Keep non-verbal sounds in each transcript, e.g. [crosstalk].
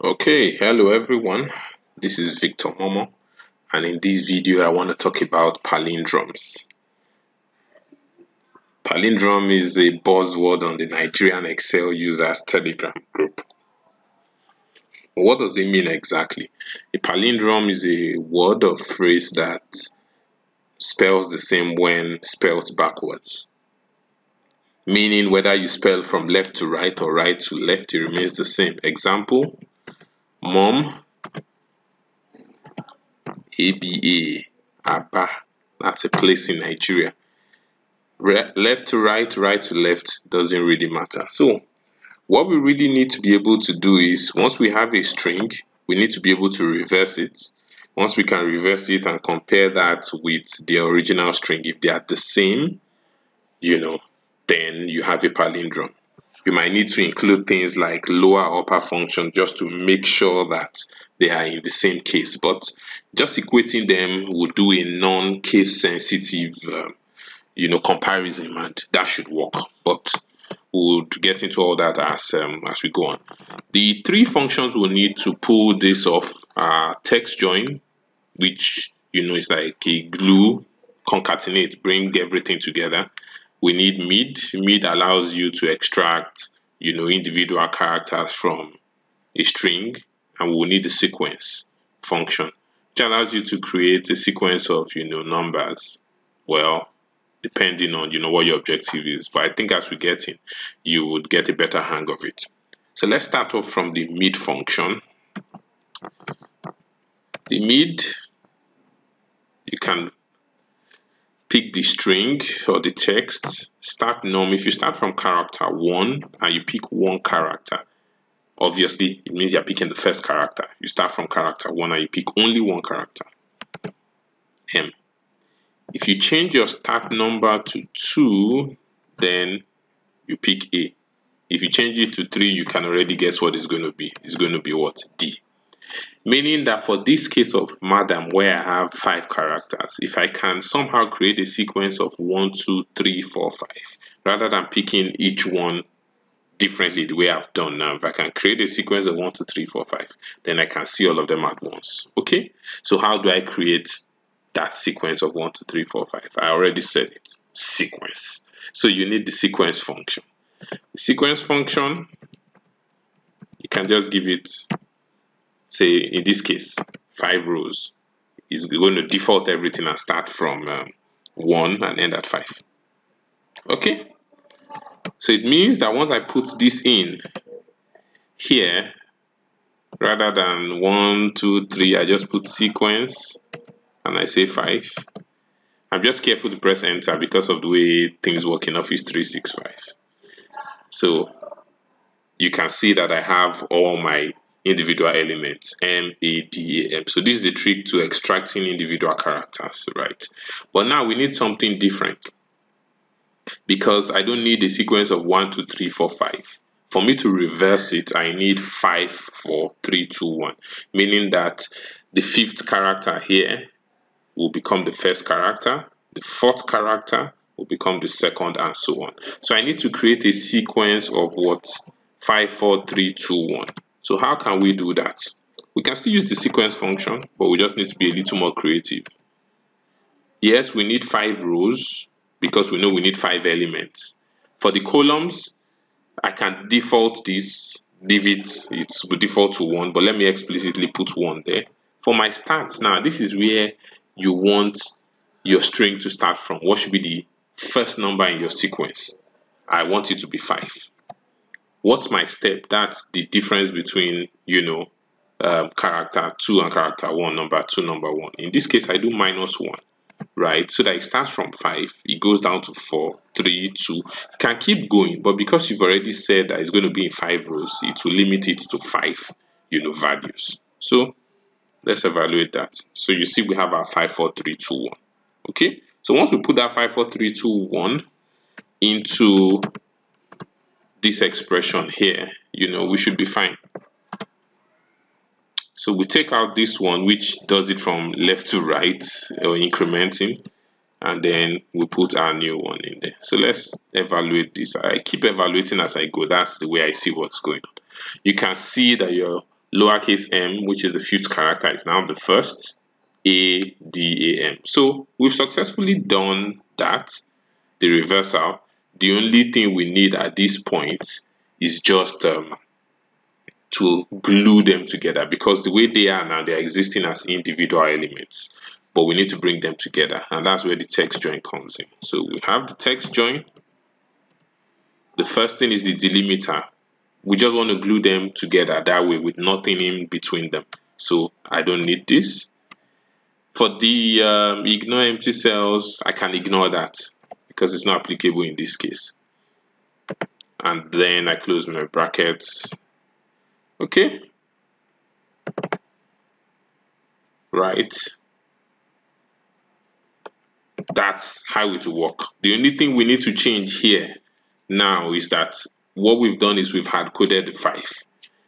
Okay, hello everyone. This is Victor Momoh, and in this video, I want to talk about palindromes. Palindrome is a buzzword on the Nigerian Excel users Telegram group. What does it mean exactly? A palindrome is a word or phrase that spells the same when spelled backwards. Meaning whether you spell from left to right or right to left, it remains the same. Example, mom, ABA, Aba, that's a place in Nigeria. Re left to right, right to left doesn't really matter. So what we really need to be able to do is once we have a string, we need to be able to reverse it. Once we can reverse it and compare that with the original string, if they are the same, you know, then you have a palindrome. You might need to include things like lower upper function just to make sure that they are in the same case. But just equating them will do a non-case sensitive, um, you know, comparison, and that should work. But we'll get into all that as um, as we go on. The three functions we'll need to pull this off are text join, which you know is like a glue, concatenate, bring everything together. We need mid. Mid allows you to extract you know individual characters from a string, and we'll need the sequence function, which allows you to create a sequence of you know numbers. Well, depending on you know what your objective is. But I think as we get in, you would get a better hang of it. So let's start off from the mid function. The mid, you can pick the string or the text, start num. If you start from character one and you pick one character, obviously it means you're picking the first character. You start from character one and you pick only one character. M. If you change your start number to 2, then you pick A. If you change it to 3, you can already guess what it's going to be. It's going to be what? D. Meaning that for this case of madam where I have 5 characters, if I can somehow create a sequence of 1, 2, 3, 4, 5, rather than picking each one differently the way I've done now, if I can create a sequence of 1, 2, 3, 4, 5, then I can see all of them at once. Okay, so how do I create that sequence of 1, 2, 3, 4, 5. I already said it. Sequence. So you need the sequence function. The sequence function, you can just give it, say, in this case, 5 rows. is going to default everything and start from um, 1 and end at 5. Okay? So it means that once I put this in here, rather than one two three I just put sequence and I say 5. I'm just careful to press enter because of the way things work in Office 365. So you can see that I have all my individual elements M, A, D, A, M. So this is the trick to extracting individual characters, right? But now we need something different because I don't need a sequence of 1, 2, 3, 4, 5. For me to reverse it, I need 5, 4, 3, 2, 1, meaning that the fifth character here will become the first character, the fourth character will become the second, and so on. So I need to create a sequence of what? 5, 4, 3, 2, 1. So how can we do that? We can still use the sequence function, but we just need to be a little more creative. Yes, we need five rows because we know we need five elements. For the columns, I can default this, leave it, it will default to one, but let me explicitly put one there. For my stats now, this is where you want your string to start from. What should be the first number in your sequence? I want it to be 5. What's my step? That's the difference between, you know, um, character 2 and character 1, number 2, number 1. In this case, I do minus 1, right? So that it starts from 5, it goes down to 4, 3, 2. You can keep going, but because you've already said that it's going to be in 5 rows, it will limit it to 5, you know, values. So Let's evaluate that. So you see we have our 5, 4, 3, 2, 1. Okay, so once we put that 5, 4, 3, 2, 1 into this expression here, you know, we should be fine. So we take out this one, which does it from left to right or incrementing, and then we put our new one in there. So let's evaluate this. I keep evaluating as I go. That's the way I see what's going on. You can see that your lowercase m, which is the fifth character, is now the first A, D, A, M. So we've successfully done that, the reversal. The only thing we need at this point is just um, to glue them together because the way they are now, they're existing as individual elements, but we need to bring them together. And that's where the text join comes in. So we have the text join. The first thing is the delimiter. We just want to glue them together that way with nothing in between them. So I don't need this. For the um, ignore empty cells, I can ignore that because it's not applicable in this case. And then I close my brackets. Okay? Right. That's how it will work. The only thing we need to change here now is that what we've done is we've hard coded the 5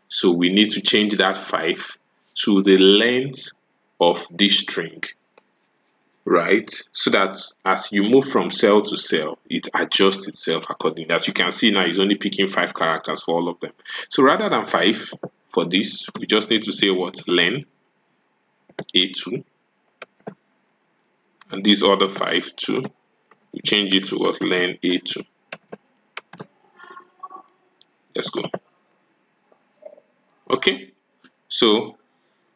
so we need to change that 5 to the length of this string right? So that as you move from cell to cell, it adjusts itself accordingly. As you can see now, it's only picking five characters for all of them. So rather than five for this, we just need to say what? len a2 and these other five too, we change it to what? len a2. Let's go. Okay, so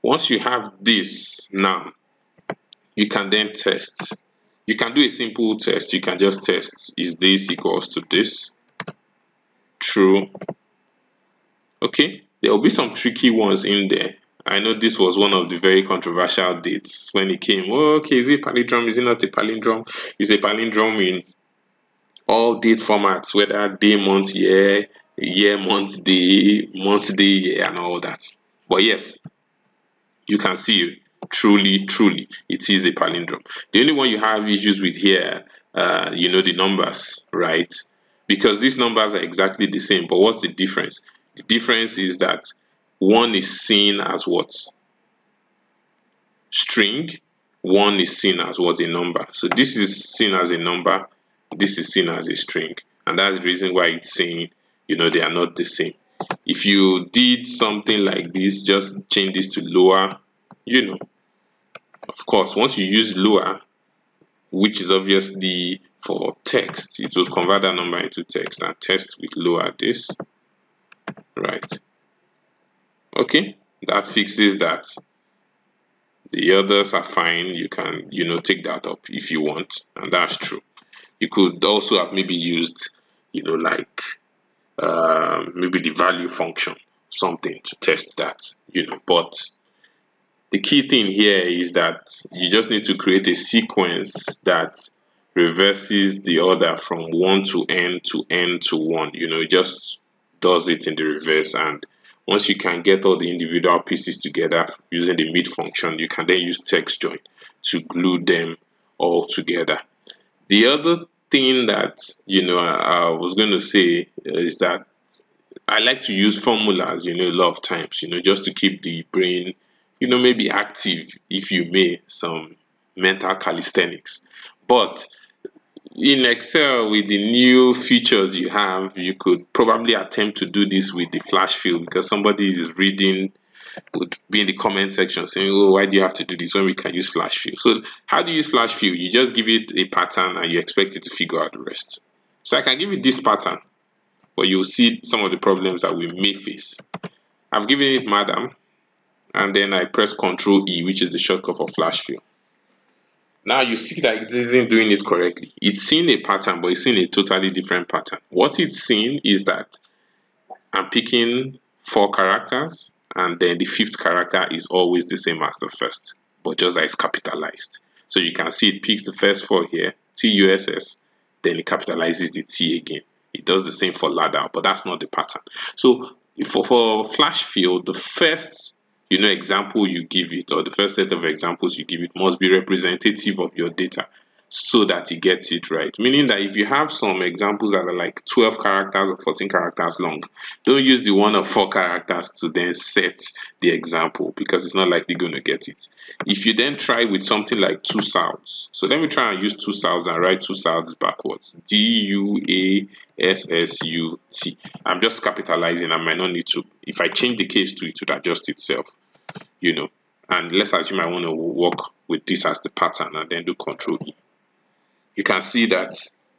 once you have this now, you can then test. You can do a simple test. You can just test, is this equals to this? True. Okay, there will be some tricky ones in there. I know this was one of the very controversial dates when it came. Oh, okay, is it palindrome? Is it not a palindrome? Is a palindrome in all date formats, whether day, month, year, year, month, day, month, day, year, and all that. But yes, you can see truly, truly, it is a palindrome. The only one you have issues with here, uh, you know, the numbers, right? Because these numbers are exactly the same, but what's the difference? The difference is that one is seen as what? String, one is seen as what a number. So this is seen as a number, this is seen as a string. And that's the reason why it's saying, you know, they are not the same. If you did something like this, just change this to lower, you know, of course, once you use lower, which is obviously for text, it will convert that number into text and test with lower this, right? Okay, that fixes that. The others are fine. You can, you know, take that up if you want, and that's true. You could also have maybe used, you know, like uh, maybe the value function, something to test that, you know, but the key thing here is that you just need to create a sequence that reverses the order from 1 to n to n to 1 you know it just does it in the reverse. And once you can get all the individual pieces together using the mid function you can then use text join to glue them all together. The other thing that you know I, I was going to say is that I like to use formulas you know a lot of times you know just to keep the brain you know, maybe active, if you may, some mental calisthenics. But in Excel, with the new features you have, you could probably attempt to do this with the flash fill because somebody is reading would be in the comment section saying, Oh, why do you have to do this when we can use flash fill? So, how do you use flash fill? You just give it a pattern and you expect it to figure out the rest. So, I can give it this pattern, but you'll see some of the problems that we may face. I've given it madam, and then I press Ctrl E, which is the shortcut for flash fill. Now you see that it isn't doing it correctly. It's seeing a pattern, but it's seeing a totally different pattern. What it's seeing is that I'm picking four characters, and then the fifth character is always the same as the first, but just that it's capitalized. So you can see it picks the first four here, TUSS, then it capitalizes the T again. It does the same for ladder, but that's not the pattern. So for, for flash fill, the first you know example you give it or the first set of examples you give it must be representative of your data so that he gets it right. Meaning that if you have some examples that are like 12 characters or 14 characters long, don't use the one or four characters to then set the example because it's not likely going to get it. If you then try with something like Tussauds, so let me try and use Tussauds and write Tussauds backwards. D U A S S U T. I'm just capitalizing. I might not need to. If I change the case to it, to adjust itself, you know. And let's assume I want to work with this as the pattern and then do Control E you can see that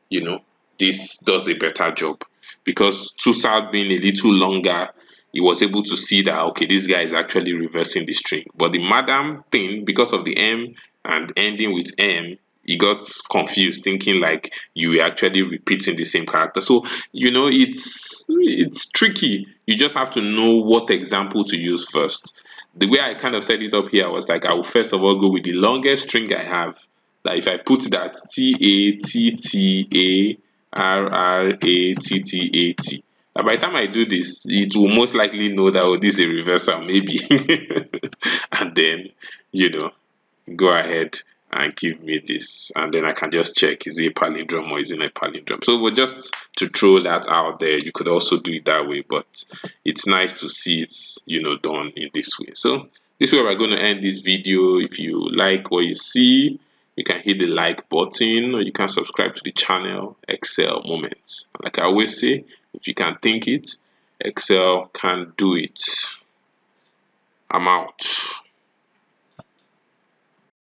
you know this does a better job. Because south being a little longer he was able to see that okay this guy is actually reversing the string. But the madam thing because of the m and ending with m he got confused thinking like you were actually repeating the same character. So you know it's it's tricky. You just have to know what example to use first. The way i kind of set it up here was like i will first of all go with the longest string i have that if I put that T A T T A R R A T T A T, by the time I do this, it will most likely know that oh, this is a reversal, maybe, [laughs] and then you know, go ahead and give me this, and then I can just check is it a palindrome or is it a palindrome. So, but just to throw that out there, you could also do it that way, but it's nice to see it, you know, done in this way. So. This way we're going to end this video. If you like what you see, you can hit the like button or you can subscribe to the channel excel moments. Like i always say if you can think it excel can do it. I'm out